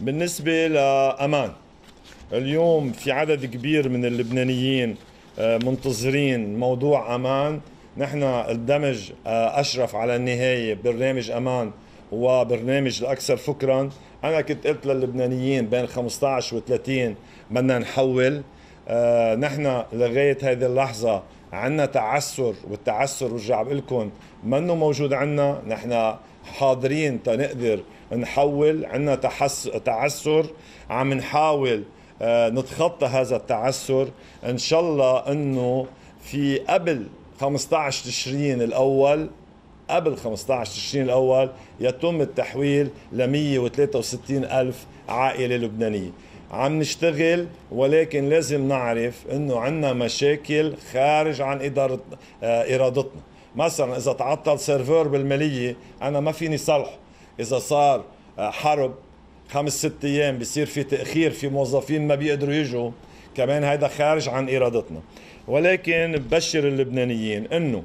بالنسبة لأمان اليوم في عدد كبير من اللبنانيين آه، منتظرين موضوع أمان. نحن الدمج آه، أشرف على النهاية برنامج أمان وبرنامج الأكثر فكرا. أنا كنت قلت للبنانيين بين 15 و 30 بدنا نحول. آه، نحن لغاية هذه اللحظة عندنا تعسر والتعسر برجع بقول لكم منه موجود عندنا نحن حاضرين تنقدر نحول عندنا تعسر عم نحاول آه، نتخطى هذا التعسر. إن شاء الله إنه في قبل 15 تشرين الأول قبل 15 تشرين الأول يتم التحويل ل 163 ألف عائلة لبنانية. عم نشتغل ولكن لازم نعرف إنه عندنا مشاكل خارج عن إدارة آه، إرادتنا. مثلا إذا تعطل سيرفر بالمالية أنا ما فيني صلحه إذا صار آه، حرب خمس ست أيام بصير في تأخير في موظفين ما بيقدروا يجوا كمان هذا خارج عن إرادتنا. ولكن ببشر اللبنانيين إنه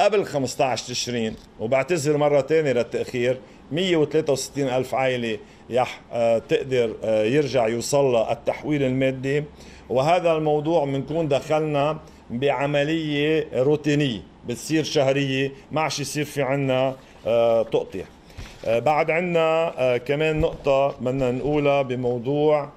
قبل 15 تشرين وبعتذر مرة ثانية للتأخير 163 ألف عائلة يح آه، تقدر آه، يرجع يوصل التحويل المادي. وهذا الموضوع بنكون دخلنا بعملية روتينية بتصير شهرية ما عادش يصير في عنا آه، تقطيع. بعد عنا كمان نقطة بدنا نقولها بموضوع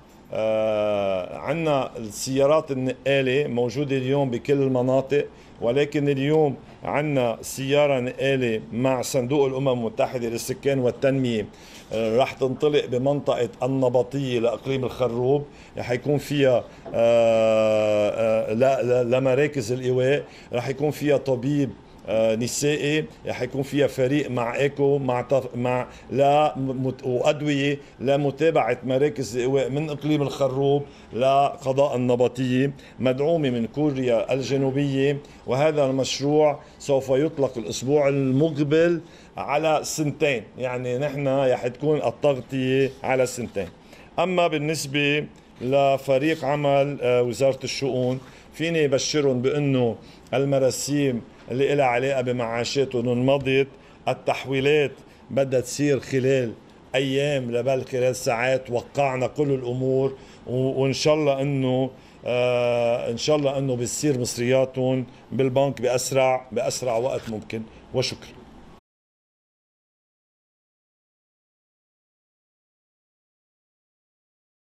عنا السيارات النقالة موجودة اليوم بكل المناطق ولكن اليوم عندنا سيارة نقالة مع صندوق الأمم المتحدة للسكان والتنمية. آه، راح تنطلق بمنطقة النبطية لإقليم الخروب. رح يكون فيها آه، آه، لمراكز الإيواء. رح يكون فيها طبيب آه، نسائي حيكون فيها فريق مع إيكو مع مع لا وأدوية لمتابعه مراكز الايواء من إقليم الخروب لقضاء النبطية مدعومة من كوريا الجنوبية. وهذا المشروع سوف يطلق الأسبوع المقبل على سنتين. يعني نحن رح تكون التغطية على سنتين. أما بالنسبة لفريق عمل آه، وزارة الشؤون. فيني بشرهم بأنه المراسيم اللي لها علاقة بمعاشاتهم انمضت التحويلات بدها تصير خلال أيام لبل خلال ساعات. وقعنا كل الأمور وإن شاء الله إنه آه إن شاء الله إنه بتصير مصرياتهم بالبنك بأسرع بأسرع وقت ممكن. وشكرا.